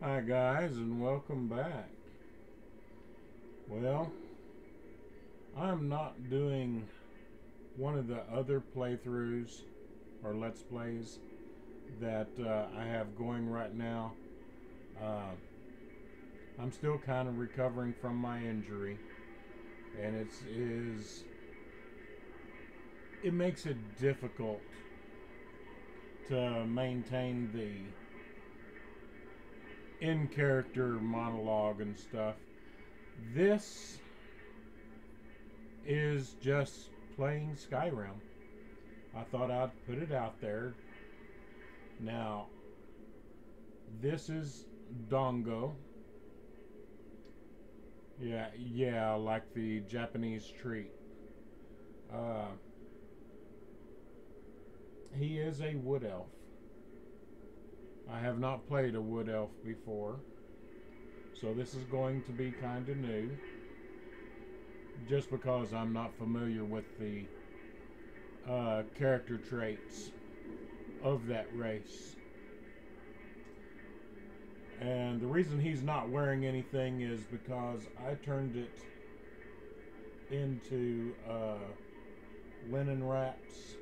Hi, guys, and welcome back. Well, I'm not doing one of the other playthroughs or Let's Plays that uh, I have going right now. Uh, I'm still kind of recovering from my injury, and it's it makes it difficult to maintain the in character monologue and stuff. This is just playing Skyrim. I thought I'd put it out there. Now, this is Dongo. Yeah, yeah, like the Japanese tree. Uh, he is a wood elf. I have not played a wood elf before, so this is going to be kind of new. Just because I'm not familiar with the uh, character traits of that race. And the reason he's not wearing anything is because I turned it into uh, linen wraps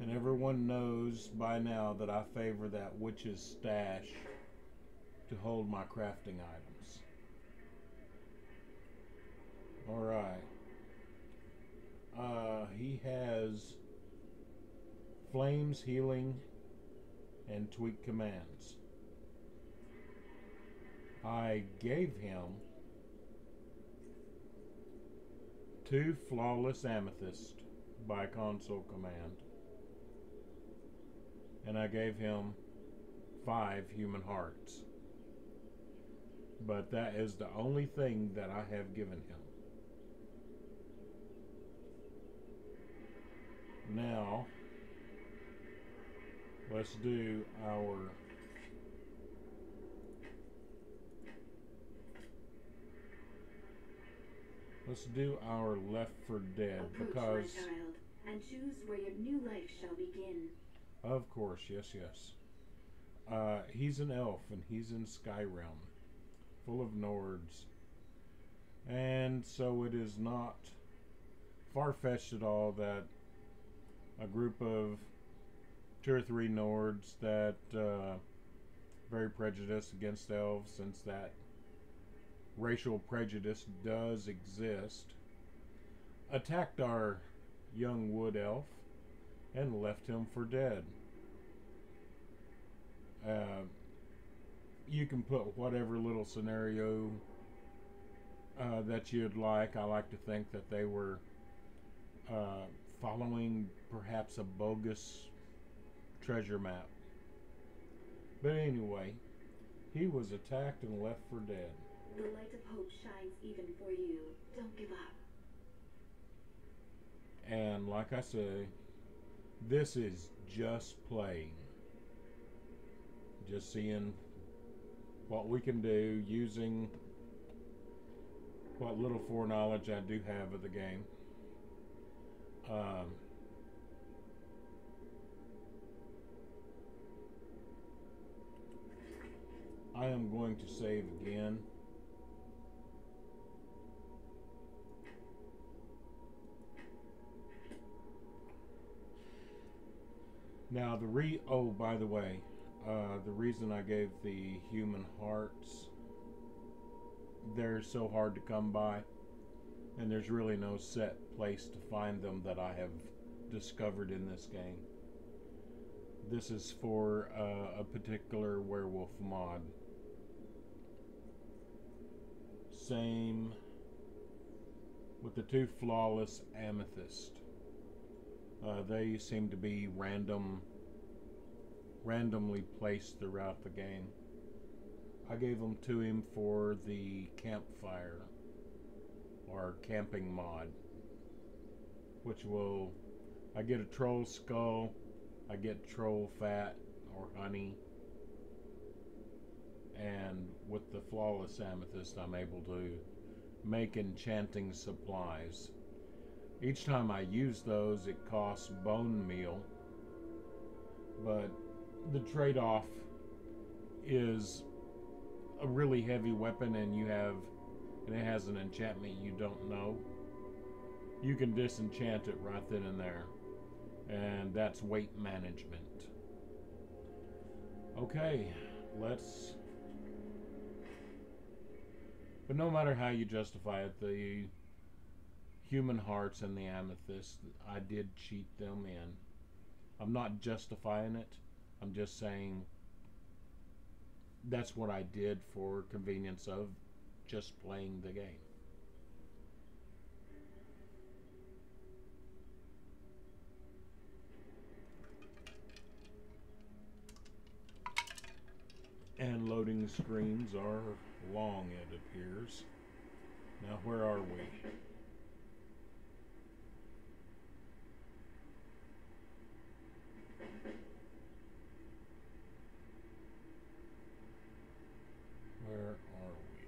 And everyone knows by now that I favor that witch's stash to hold my crafting items. Alright. Uh, he has flames, healing, and tweak commands. I gave him two flawless amethyst by console command and I gave him five human hearts. But that is the only thing that I have given him. Now, let's do our let's do our Left for Dead Approach, because and choose where your new life shall begin. Of course, yes, yes. Uh, he's an elf and he's in Skyrim, full of Nords. And so it is not far fetched at all that a group of two or three Nords that uh, very prejudiced against elves, since that racial prejudice does exist, attacked our young wood elf and left him for dead. Uh, you can put whatever little scenario uh, that you'd like. I like to think that they were uh, following perhaps a bogus treasure map. But anyway, he was attacked and left for dead. The light of hope shines even for you. Don't give up. And like I say, this is just playing. Just seeing what we can do using what little foreknowledge I do have of the game. Um, I am going to save again. Now the re oh by the way, uh, the reason I gave the human hearts they're so hard to come by and there's really no set place to find them that I have discovered in this game. This is for uh, a particular werewolf mod. Same with the two flawless amethyst. Uh, they seem to be random, randomly placed throughout the game. I gave them to him for the campfire or camping mod, which will I get a troll skull, I get troll fat or honey, and with the flawless amethyst, I'm able to make enchanting supplies. Each time I use those, it costs bone meal. But the trade off is a really heavy weapon and you have and it has an enchantment you don't know you can disenchant it right then and there and that's weight management okay let's but no matter how you justify it the human hearts and the amethyst i did cheat them in i'm not justifying it i'm just saying that's what I did for convenience of just playing the game. And loading screens are long, it appears. Now, where are we? Where are we?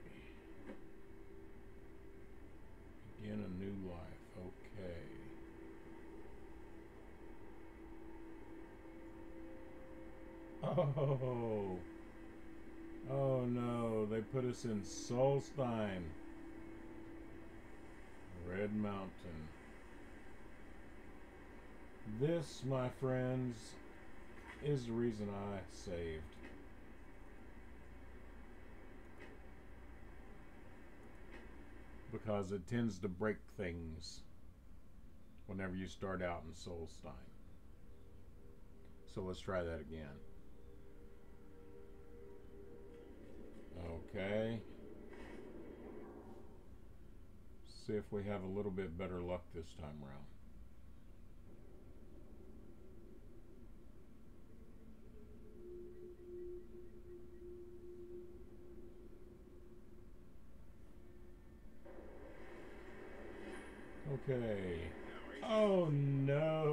Begin a new life. Okay. Oh. Oh in Solstheim. Red Mountain. This, my friends, is the reason I saved. because it tends to break things whenever you start out in Solstheim. So let's try that again. Okay. See if we have a little bit better luck this time around. Okay. Oh no.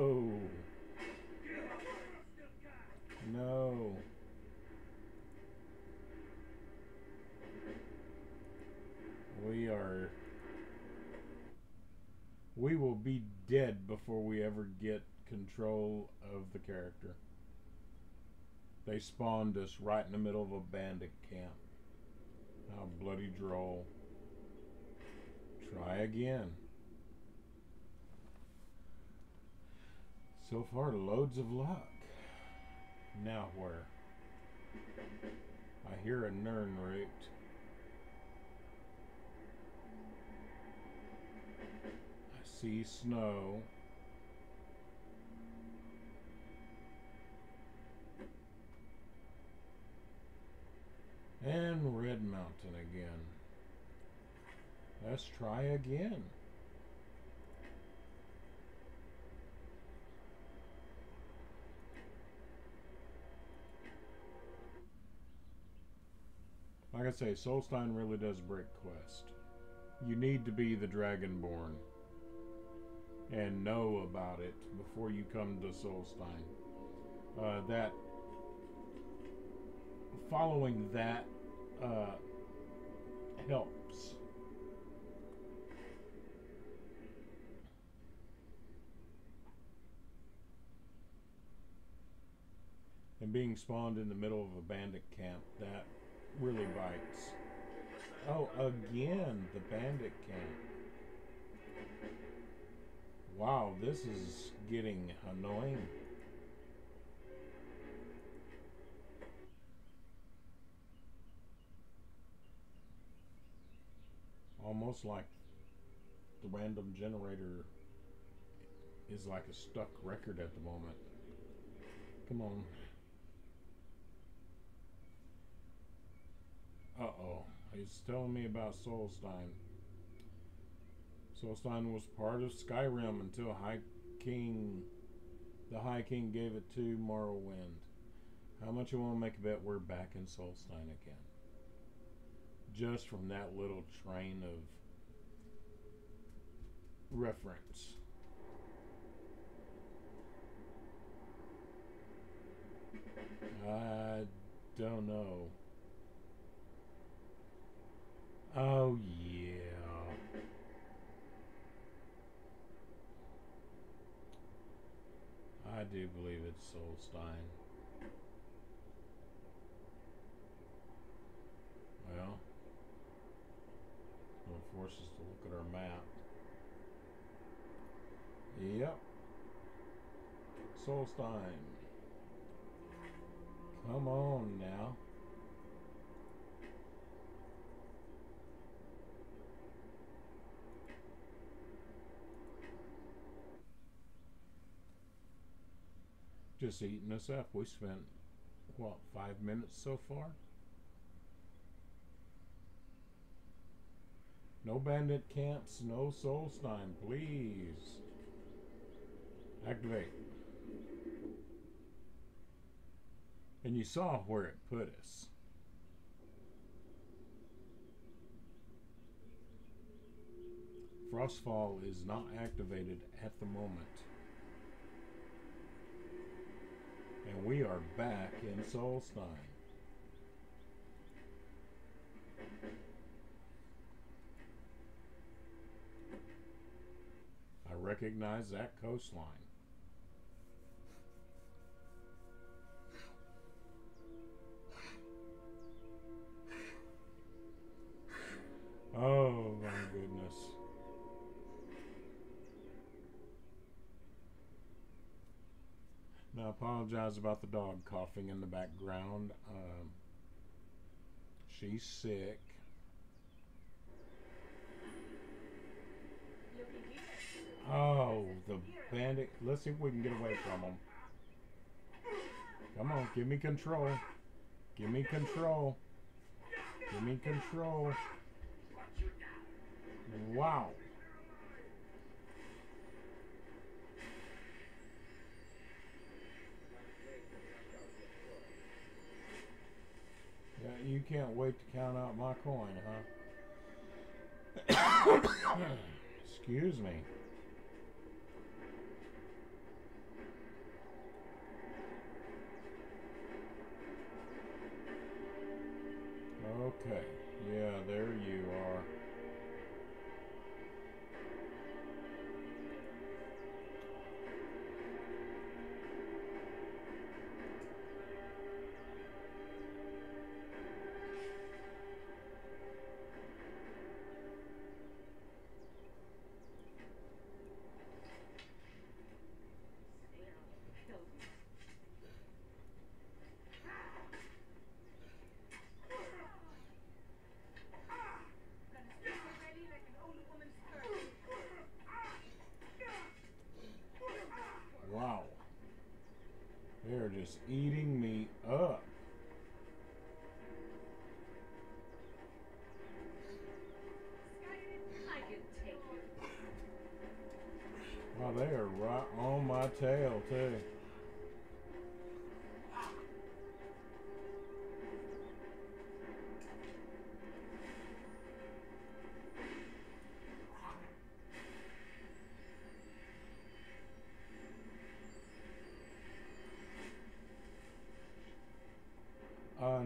We are. We will be dead before we ever get control of the character. They spawned us right in the middle of a bandit camp. How bloody droll. Try again. So far, loads of luck. Now where? I hear a Nirnroot. I see snow. And Red Mountain again. Let's try again. Like I say, Solstheim really does break quest. You need to be the Dragonborn and know about it before you come to Solstheim. Uh, that following that uh, helps. And being spawned in the middle of a bandit camp, that really bites. Oh, again, the bandit camp. Wow, this is getting annoying. Almost like the random generator is like a stuck record at the moment. Come on. Uh-oh. He's telling me about Solstheim. Solstheim was part of Skyrim until High King, the High King gave it to Morrowind. How much you want to make a bet we're back in Solstheim again? Just from that little train of reference. I don't know. Oh, yeah. I do believe it's Solstheim. Well, it'll force us to look at our map. Yep. Solstheim. Come on now. Just eating us up. We spent, what, five minutes so far? No bandit camps, no Solstheim, please. Activate. And you saw where it put us. Frostfall is not activated at the moment. And we are back in Solstheim. I recognize that coastline. Apologize about the dog coughing in the background. Um, she's sick. Oh, the bandit. Let's see if we can get away from them. Come on, give me control. Give me control. Give me control. Wow. Yeah, you can't wait to count out my coin, huh? Excuse me. Okay. Yeah, there you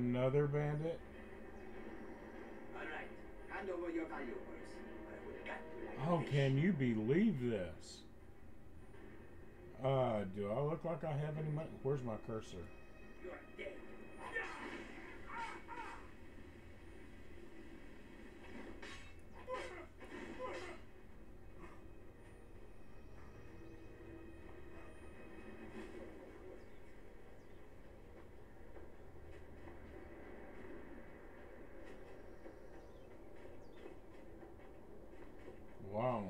Another bandit? All right, hand over your valuables. I will cut you like Oh, can you believe this? Uh, do I look like I have any money? Where's my cursor? You're dead. Wow.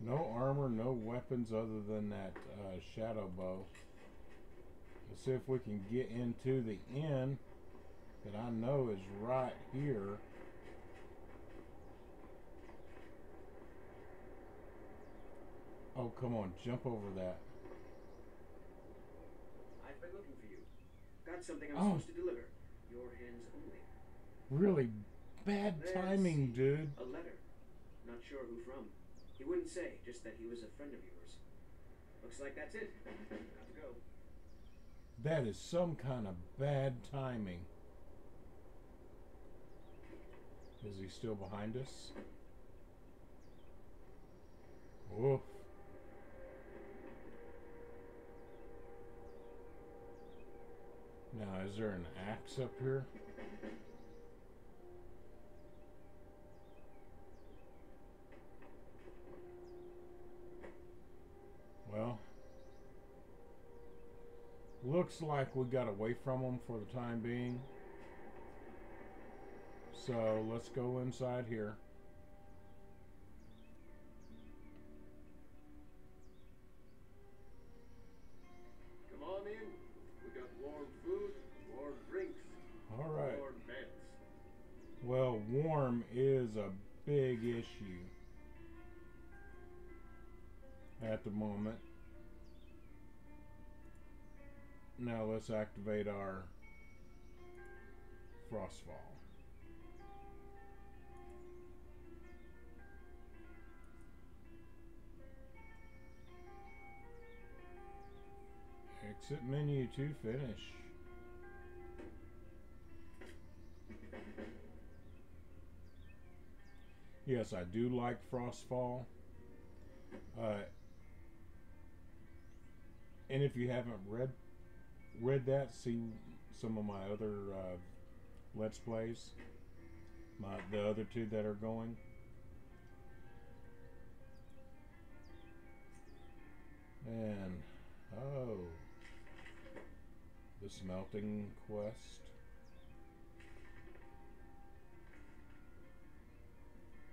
No armor, no weapons other than that uh, shadow bow. Let's see if we can get into the inn that I know is right here. Oh, come on, jump over that. I've been looking for you. Got something I'm Oh. supposed to deliver. Your hands only. Really bad Let's timing, dude. A letter. Not sure who from. He wouldn't say, just that he was a friend of yours. Looks like that's it. Got to go. That is some kind of bad timing. Is he still behind us? Oof. Now, is there an axe up here? Well, looks like we got away from them for the time being. So let's go inside here. Now let's activate our frostfall. Exit menu to finish. Yes, I do like Frostfall. Uh, and if you haven't read read that, see some of my other uh, let's plays. My the other two that are going. And oh, the smelting quest.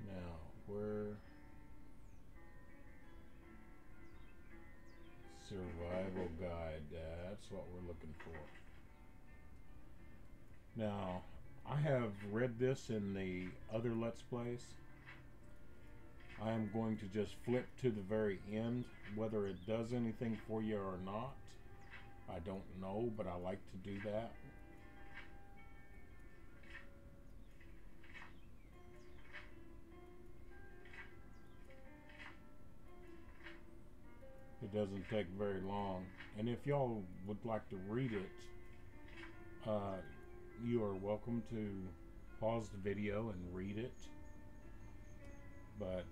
Now, where survival guide? That's what we're looking for. Now, I have read this in the other Let's Plays. I am going to just flip to the very end. Whether it does anything for you or not, I don't know, but I like to do that. It doesn't take very long. And if y'all would like to read it, uh, you are welcome to pause the video and read it. But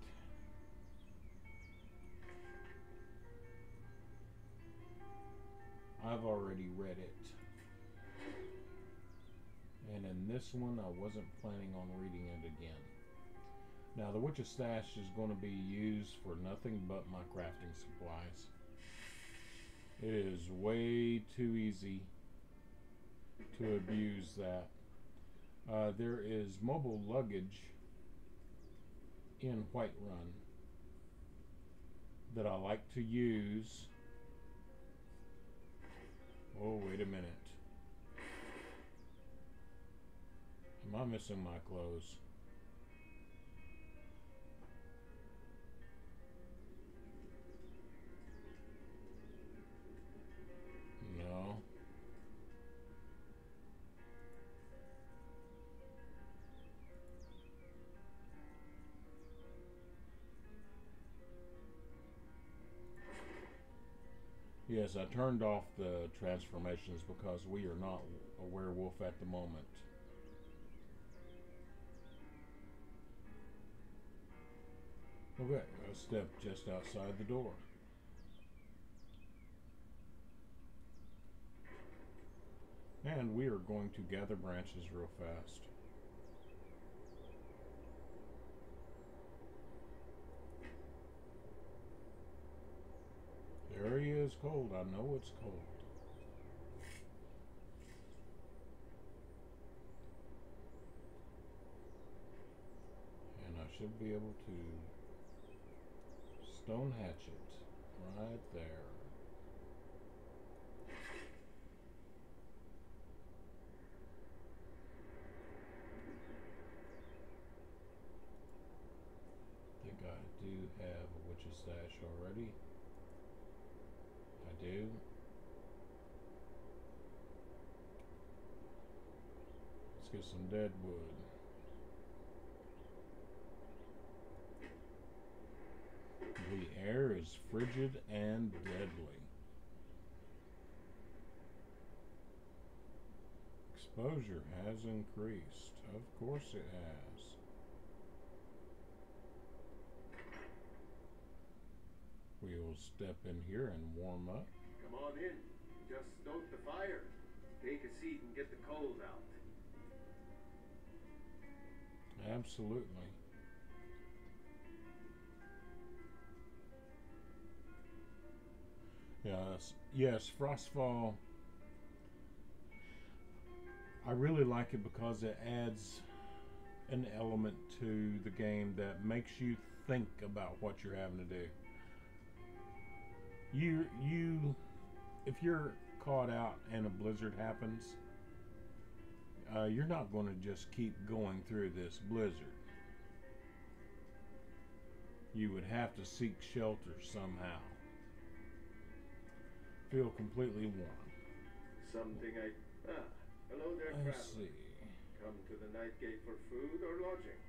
I've already read it. And in this one, I wasn't planning on reading it again. Now, the Witch's Stash is going to be used for nothing but my crafting supplies. It is way too easy to abuse that. Uh, there is mobile luggage in Whiterun that I like to use. Oh, wait a minute. Am I missing my clothes? I turned off the transformations because we are not a werewolf at the moment. Okay, I stepped just outside the door. And we are going to gather branches real fast. Area is cold. I know it's cold. And I should be able to stone hatchet right there. I think I do have a witch's stash already. Do. Let's get some dead wood. The air is frigid and deadly. Exposure has increased. Of course it has. Step in here and warm up. Come on in. Just stoke the fire. Take a seat and get the cold out. Absolutely. Yes, yes, Frostfall. I really like it because it adds an element to the game that makes you think about what you're having to do. You you if you're caught out and a blizzard happens, uh, you're not going to just keep going through this blizzard. You would have to seek shelter somehow. Feel completely warm. Something I. Ah, hello there, Let's see. Come to the night gate for food or lodging?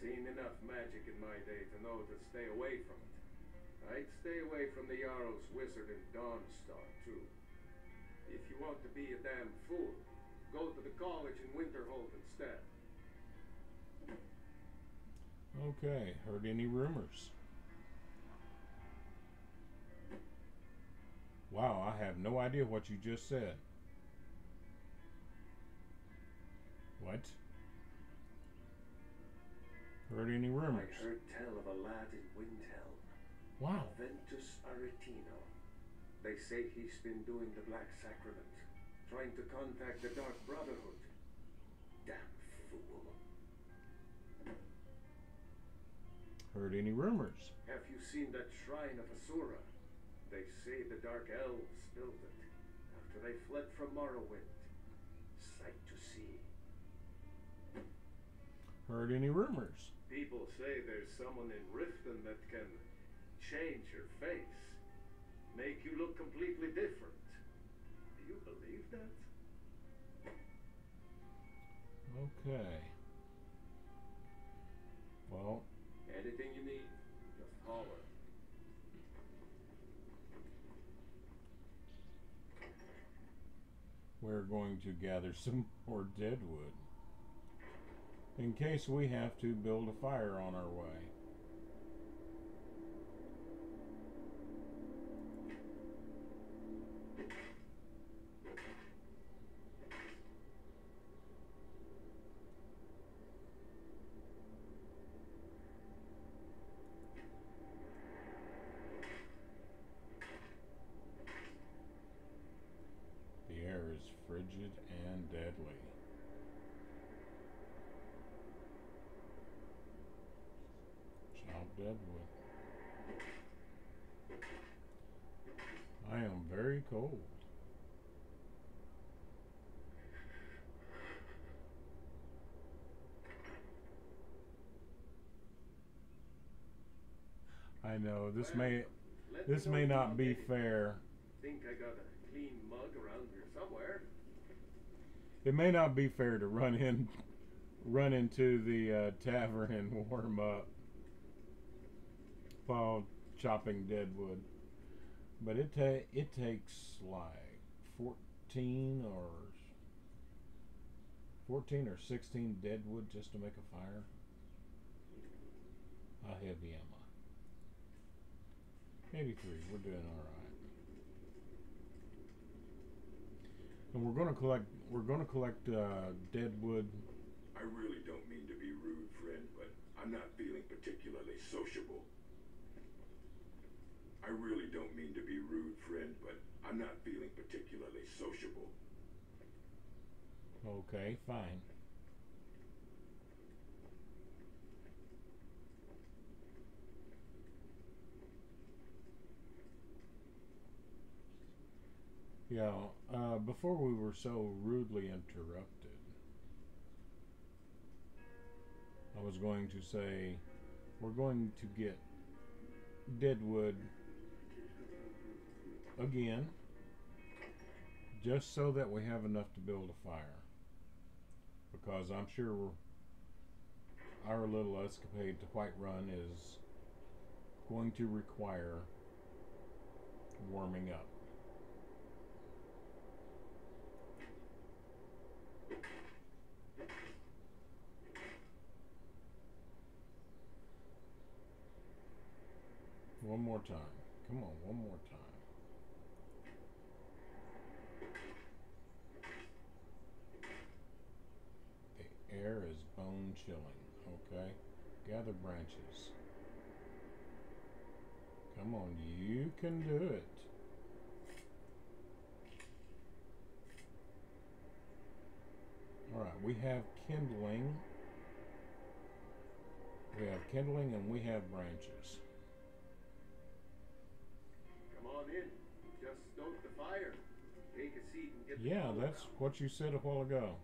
Seen enough magic in my day to know to stay away from it. I'd stay away from the Jarl's Wizard and Dawnstar, too. If you want to be a damn fool, go to the college in Winterhold instead. Okay, heard any rumors? Wow, I have no idea what you just said. What? Heard any rumors? I heard tell of a lad in Windhelm, Wow. Ventus Aretino. They say he's been doing the Black Sacrament, trying to contact the Dark Brotherhood. Damn fool. Heard any rumors? Have you seen that shrine of Azura? They say the Dark Elves built it after they fled from Morrowind. Sight to see. Heard any rumors? People say there's someone in Riften that can change your face, make you look completely different. Do you believe that? Okay. Well, Anything you need, just holler. we're going to gather some more dead wood. In case we have to build a fire on our way. The air is frigid and deadly. Chop deadwood. I am very cold. I know this may this may not be fair. Think I got a clean mug around here somewhere? It may not be fair to run in, run into the uh, tavern and warm up while chopping dead wood. But it ta- it takes like fourteen or fourteen or sixteen dead wood just to make a fire. How heavy am I? Maybe three. We're doing all right. And we're gonna collect. We're gonna collect uh, dead wood. I really don't mean to be rude, friend, but I'm not feeling particularly sociable. I really don't mean to be rude, friend, but I'm not feeling particularly sociable. Okay, fine. Yeah, uh, before we were so rudely interrupted, I was going to say we're going to get deadwood again, just so that we have enough to build a fire. Because I'm sure our little escapade to Whiterun is going to require warming up. One more time. Come on, one more time. The air is bone chilling, okay? Gather branches. Come on, you can do it. Alright, we have kindling. We have kindling and we have branches. Come on in. Just stoke the fire. Take a seat and get Yeah, that's what you said a while ago.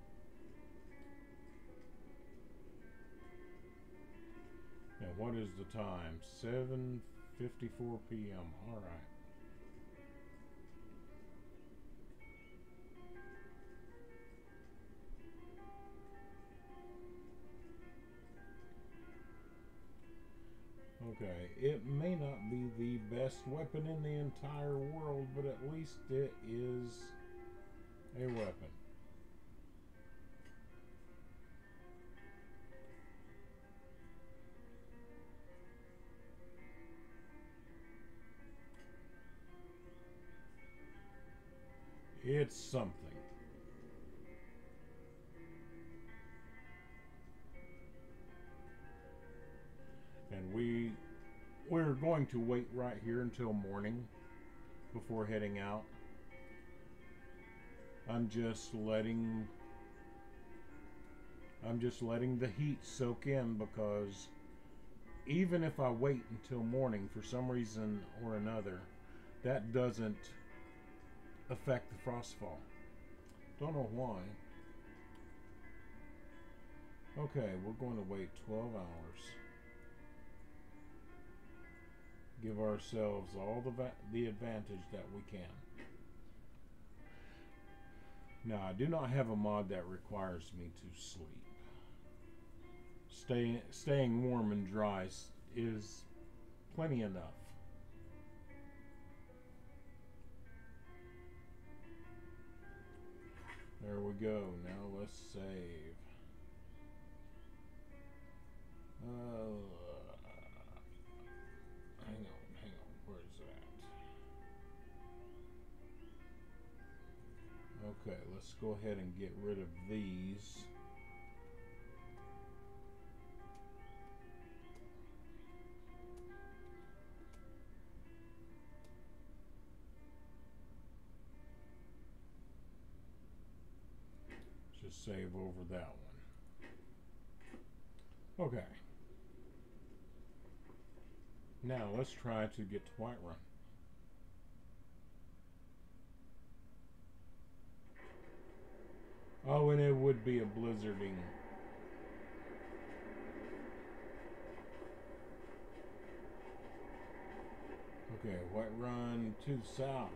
What is the time? 7:54 p.m. All right. Okay, it may not be the best weapon in the entire world, but at least it is a weapon. It's something. And we we're going to wait right here until morning before heading out. I'm just letting I'm just letting the heat soak in because even if I wait until morning for some reason or another, that doesn't affect the frostfall. Don't know why. Okay, we're going to wait 12 hours. Give ourselves all the the advantage that we can. Now, I do not have a mod that requires me to sleep. Stay, staying warm and dry is plenty enough. There we go. Now let's save. Uh, hang on, hang on. Where's that? Okay, let's go ahead and get rid of these. Save over that one. Okay. Now let's try to get to Whiterun. Oh, and it would be a blizzarding. Okay, White Run to the south.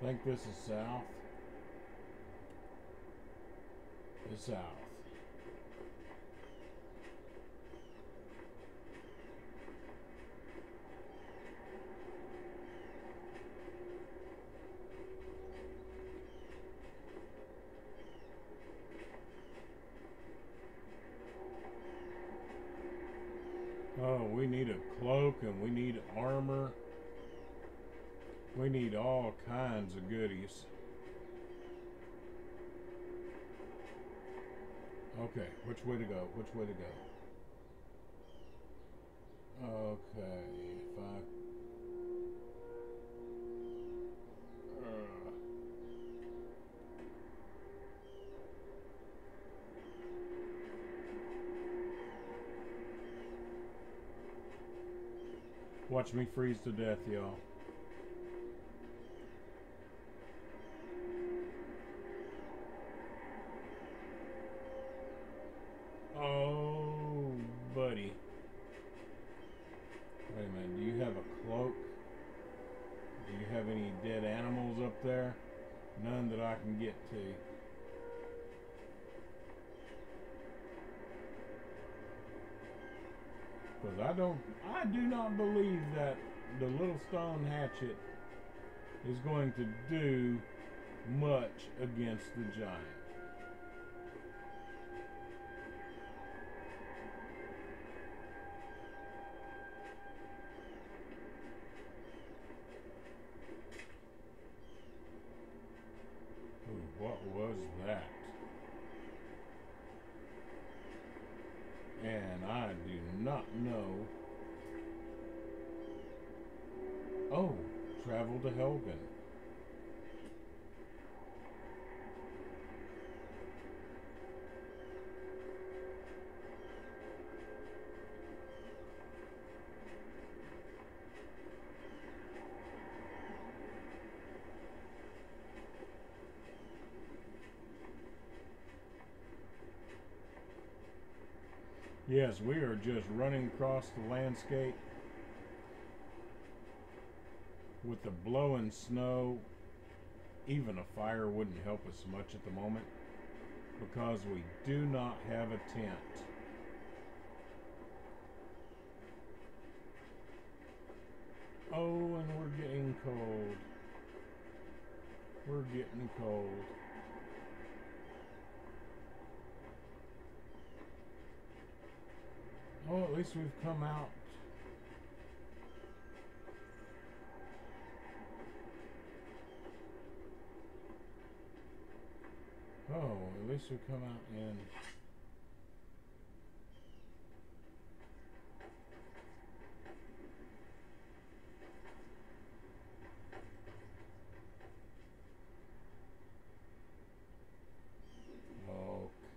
I think this is south. The south. Oh, we need a cloak and we need armor. We need all kinds of goodies. Okay, which way to go? Which way to go? Okay, if I. Uh, watch me freeze to death, y'all. Oh, buddy. Wait a minute. Do you have a cloak? Do you have any dead animals up there? None that I can get to. Because I don't, I do not believe that the little stone hatchet is going to do much against the giant. not know. Oh, travel to Helgen. Yes, we are just running across the landscape with the blowing snow. Even a fire wouldn't help us much at the moment because we do not have a tent. Oh, and we're getting cold. We're getting cold. Oh, at least we've come out. Oh, at least we've come out in.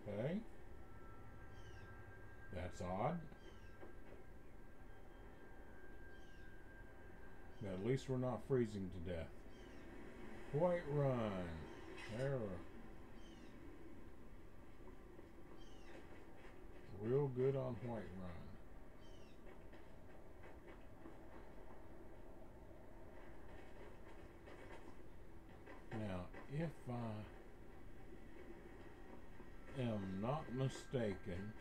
Okay. That's odd. But at we're not freezing to death. White Run. There. Real good on White Run. Now, if I am not mistaken,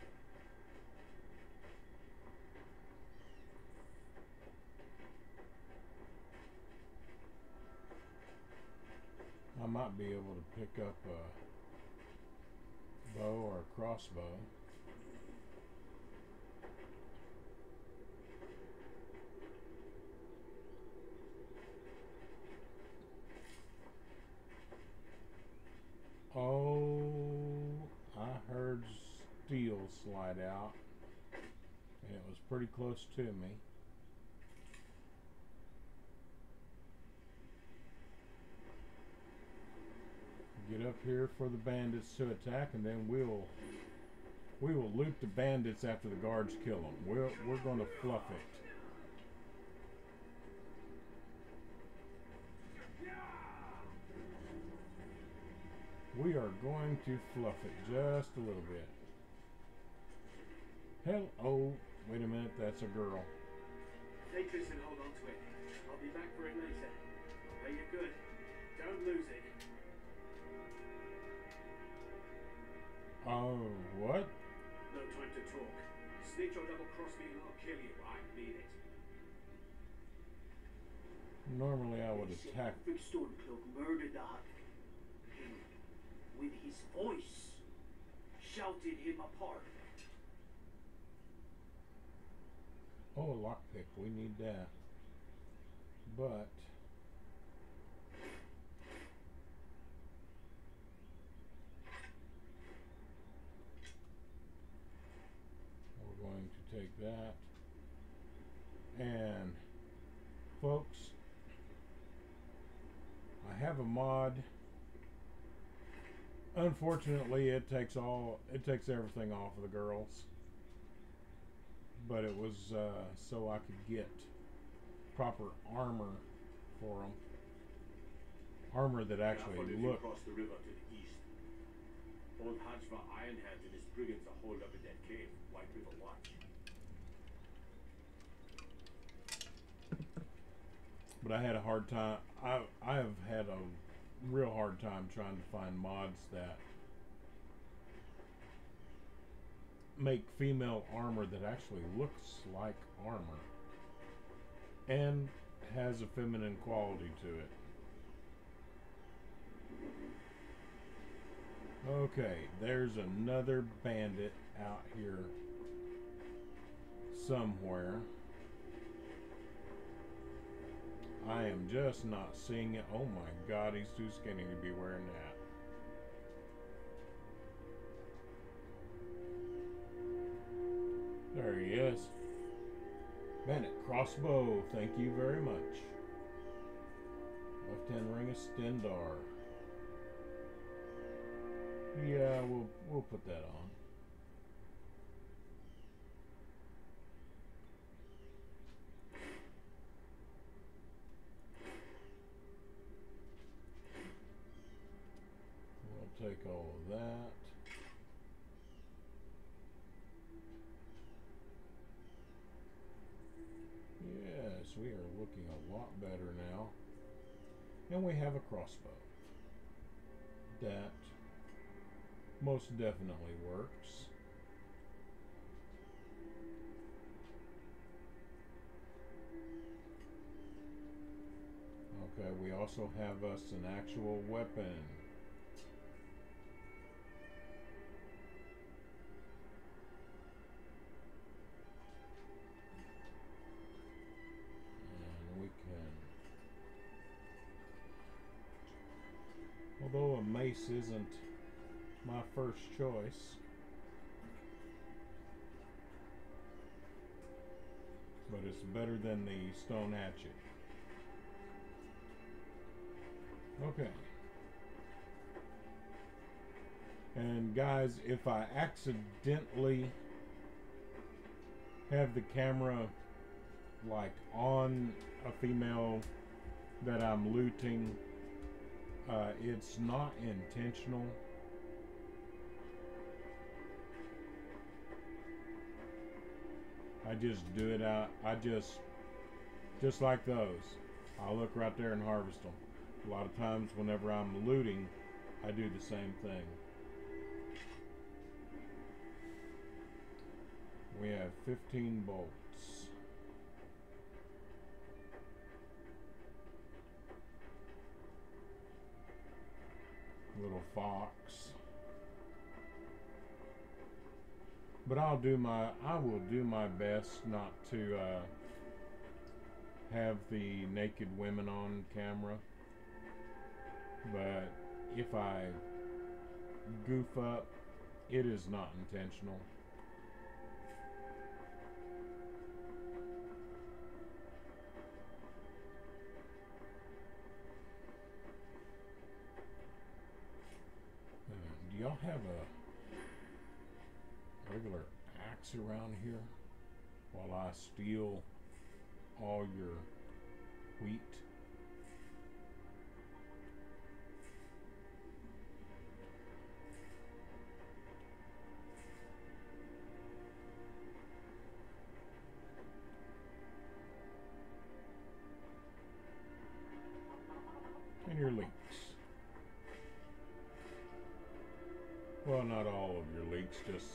I might be able to pick up a bow or a crossbow. Oh, I heard steel slide out. And it was pretty close to me. Get up here for the bandits to attack, and then we'll we will loot the bandits after the guards kill them. We're we're going to fluff it. We are going to fluff it just a little bit. Hell, oh, wait a minute, that's a girl. Take this and hold on to it. I'll be back for it later. Pay you good. Don't lose it. Oh, what? No time to talk. Snitch or double cross me and I'll kill you. I mean it. Normally I would attack. Stormcloak murdered. Him, with his voice, shouted him apart. Oh, a lockpick. We need that. But we're going to take that. And folks, I have a mod. Unfortunately, it takes all it takes everything off of the girls but it was uh, so I could get proper armor for them. Armor that actually looked. cross the river to the east. Old Hajvarr Ironhand and his brigands are holed up in that cave, White River Watch. But I had a hard time. I I have had a real hard time trying to find mods that make female armor that actually looks like armor and has a feminine quality to it. Okay, there's another bandit out here somewhere. I am just not seeing it. Oh my god, he's too skinny to be wearing that. There he is. Bandit crossbow, thank you very much. Left hand ring of Stendarr. Yeah, we'll we'll put that on. We'll take all of that. Yes, we are looking a lot better now. And we have a crossbow. That most definitely works. Okay, we also have us an actual weapon. Mace isn't my first choice. But it's better than the stone hatchet. Okay. And guys, if I accidentally have the camera like on a female that I'm looting, uh, it's not intentional. I just do it out. I just, just like those. I look right there and harvest them. A lot of times, whenever I'm looting, I do the same thing. We have 15 bolts. Little fox. But I'll do my I will do my best not to uh, have the naked women on camera. But if I goof up, it is not intentional. Do y'all have a regular axe around here while I steal all your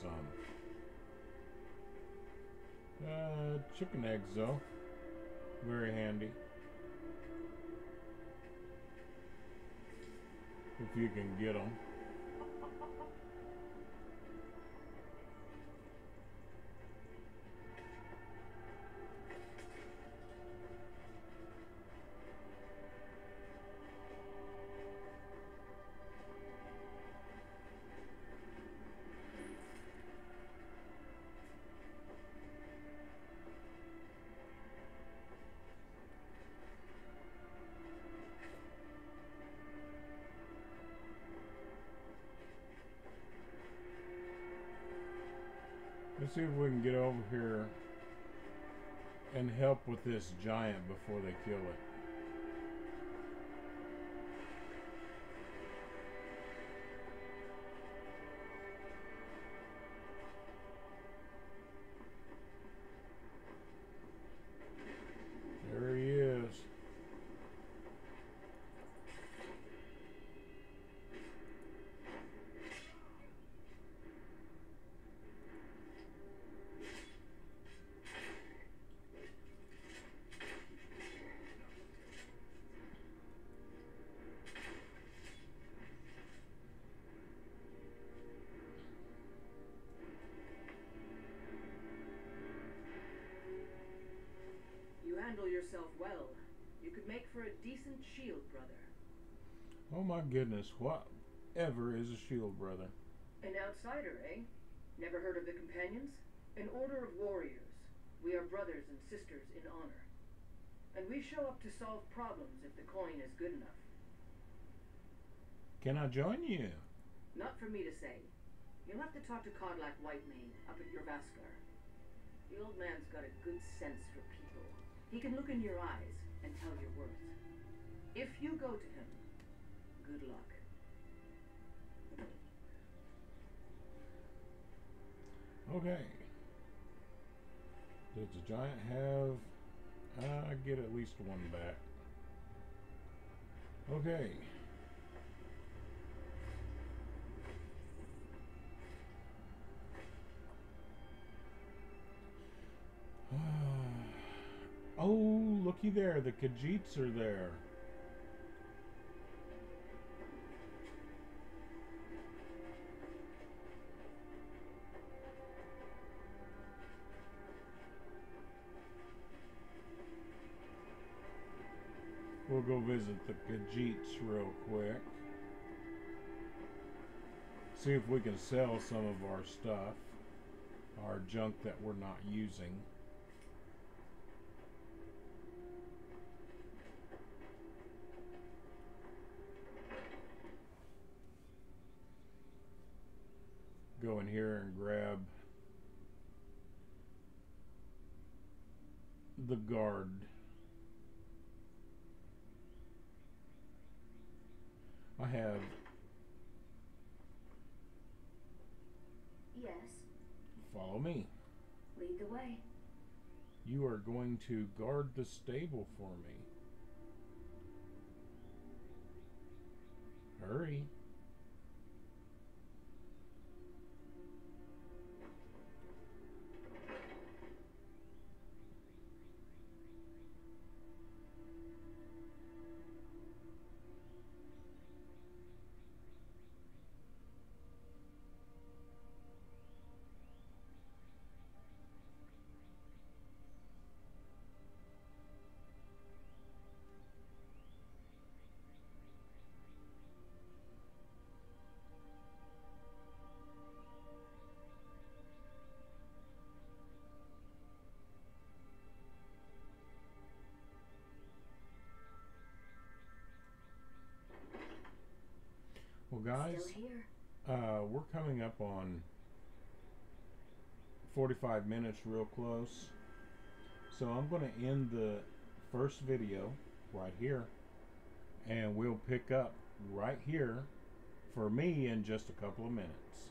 some. Uh, chicken eggs, though. Very handy. If you can get them. Let's see if we can get over here and help with this giant before they kill it. Whatever is a shield brother? An outsider, eh? Never heard of the Companions? An order of warriors. We are brothers and sisters in honor. And we show up to solve problems if the coin is good enough. Can I join you? Not for me to say. You'll have to talk to Kodlak Whitemane up at Jorrvaskr. The old man's got a good sense for people. He can look in your eyes and tell your worth. If you go to him, good luck. Okay. Does the giant have? Uh, I get at least one back. Okay. oh, looky there. The Khajiits are there. We'll go visit the Khajiits real quick. See if we can sell some of our stuff. Our junk that we're not using. Go in here and grab the guard. I have Yes, follow me. lead the way. You are going to guard the stable for me. Hurry. Coming up on 45 minutes, real close. So I'm going to end the first video right here, and we'll pick up right here for me in just a couple of minutes.